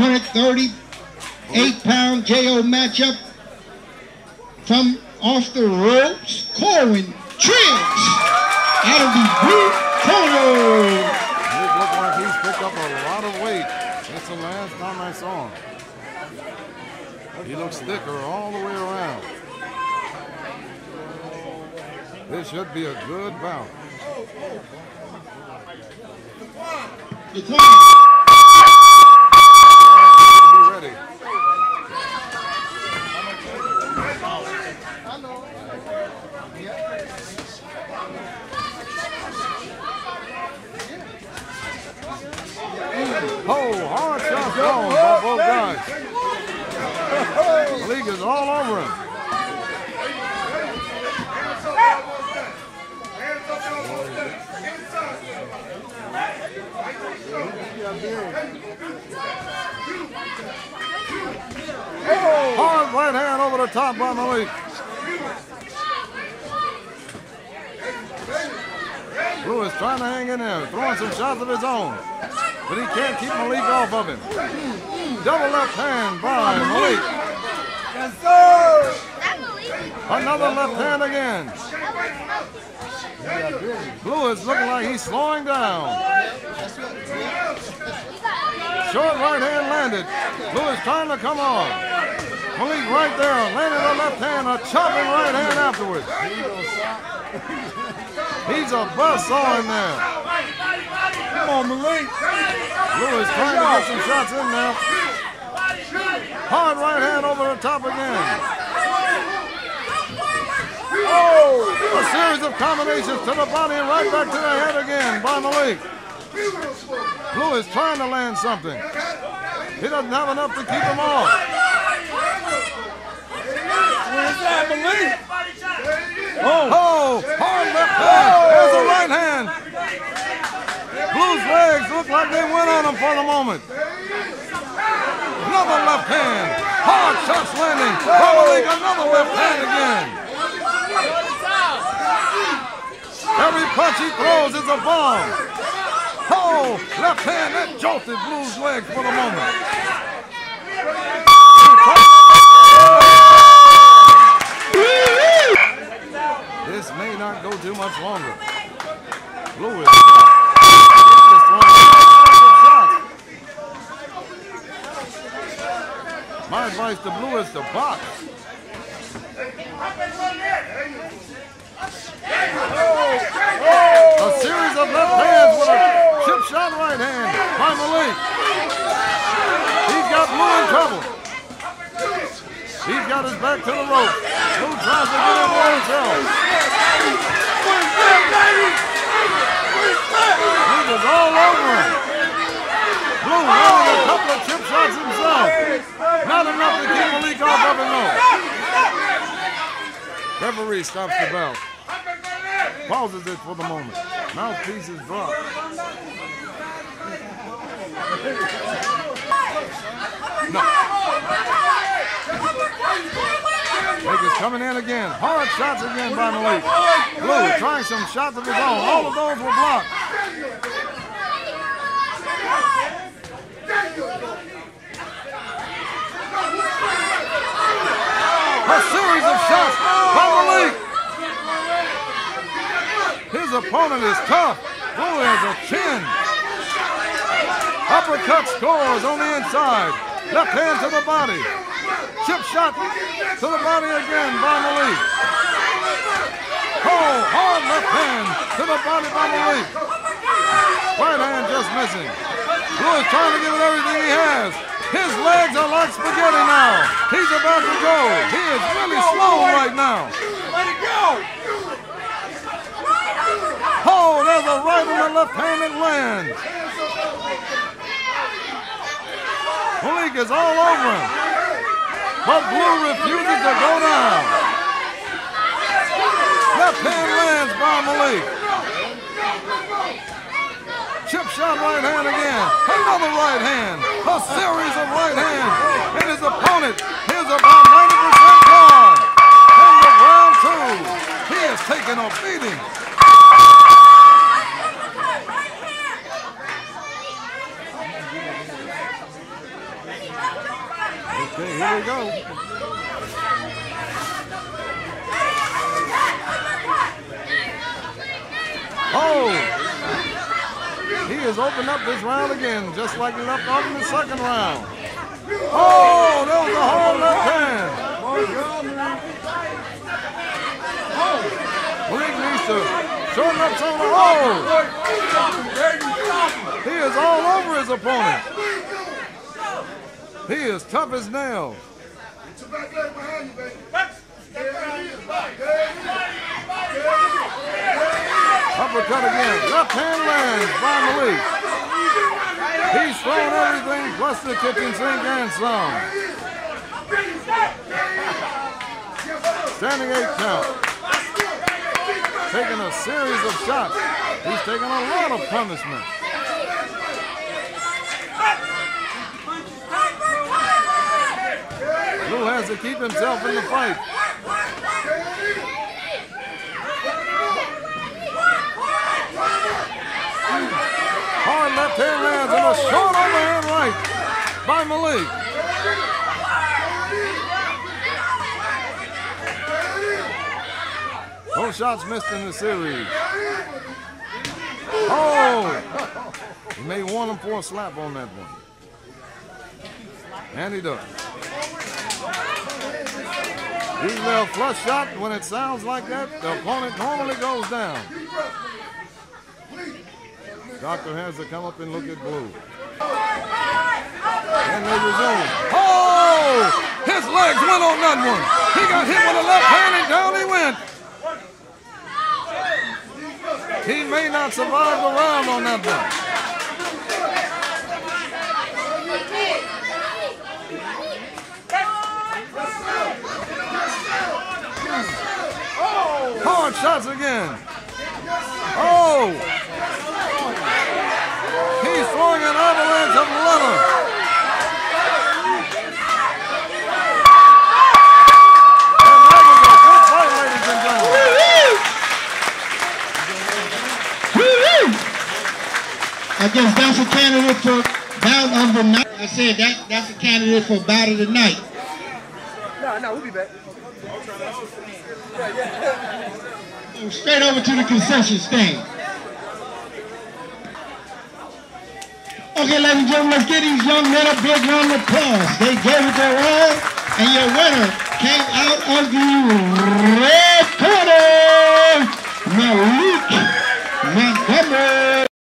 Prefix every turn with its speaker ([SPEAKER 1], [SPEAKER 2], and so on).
[SPEAKER 1] 138 pound KO matchup from off the ropes, Corwin Triggs out of the blue corner.
[SPEAKER 2] He looks like he's picked up a lot of weight. That's the last time I saw him. He looks thicker all the way around. This should be a good bout.
[SPEAKER 1] The corner.
[SPEAKER 2] Be ready. Oh, hard by both guys. Malik is all over him. Hard right hand over the top by Malik. Lewis trying to hang in there, throwing some shots of his own. But he can't keep Malik off of him. Double left hand by Malik. Yes, sir. Another left hand again. Lewis looking like he's slowing down. Short right hand landed. Lewis trying to come on. Malik right there, landed a left hand, a chopping right hand afterwards. He's a buzzsaw in there.
[SPEAKER 3] Come on, Malik.
[SPEAKER 2] Lewis trying to get some shots in there. Hard right hand over the top again.
[SPEAKER 3] Oh!
[SPEAKER 2] A series of combinations to the body and right back to the head again by Malik. Lewis trying to land something. He doesn't have enough to keep him off.
[SPEAKER 3] Where's that, Malik?
[SPEAKER 2] Oh, hard left hand. There's a right hand. Blues legs look like they went on him for the moment. Another left hand. Hard shots landing. Malik, another left hand again. Every punch he throws is a bomb. Oh, left hand, that jolted Blues legs for the moment. This may not go too much longer. Lewis. is. My advice to Blue is to box. A series of left hands with a chip shot right hand by Malik. He's got Blue in trouble. He's got his back to the rope. Blue tries to get in there himself. He was all over him. Blue landed a couple of chip shots himself. Not enough to keep Malik off of him. Referee stops the bell. Pauses it for the moment. Mouthpiece is dropped. No. Malik is coming in again. Hard shots again by Malik. Blue trying some shots of his own. All of those were blocked. A series of shots by Malik. His opponent is tough. Blue has a chin. Uppercut scores on the inside. Left hand to the body. Chip shot to the body again by Malik. Oh, hard left hand to the body by Malik. Right hand just missing. Blue is trying to give it everything he has. His legs are like spaghetti now. He's about to go. He is really slow right now.
[SPEAKER 3] Let it go!
[SPEAKER 2] Oh, there's a right and a left-handed land. Malik is all over him. But Blue refuses to go down. Left hand lands by Malik. Chip shot right hand again. Another right hand. A series of right hands. And his opponent is about 90% gone. End of round two. He is taking a beating. Okay, here we go. Oh! He has opened up this round again, just like he left off in the second round. Oh, that was a hard left hand. Oh, needs to shorten up of the oh! He is all over his opponent. He is tough as nails. Uppercut again. Left hand lands by Malik. He's thrown everything plus the kitchen sink and some. Standing eight count. Taking a series of shots. He's taking a lot of punishment. Lou has to keep himself in the fight. Hard left hand lands and a short overhand right by Malik. No shots missed in the series. Oh! He may want him for a slap on that one. And he does. Usually a flush shot, when it sounds like that, the opponent normally goes down. Doctor has to come up and look at blue. And they resume. Oh! His legs went on that one. He got hit with a left hand and down he went. He may not survive the round on that one. Hard shots again. Oh! He's throwing an avalanche of leather. And that was a good fight, ladies and gentlemen.
[SPEAKER 1] Woo-hoo! I guess that's a candidate for bout of the night. I said that that's a candidate for bout of the night.
[SPEAKER 3] No, no, we'll be back.
[SPEAKER 1] Straight over to the concession stand. Okay, ladies and gentlemen, let's give these young men a big round of applause. They gave it their all, and your winner came out of the red corner, Malik Montgomery.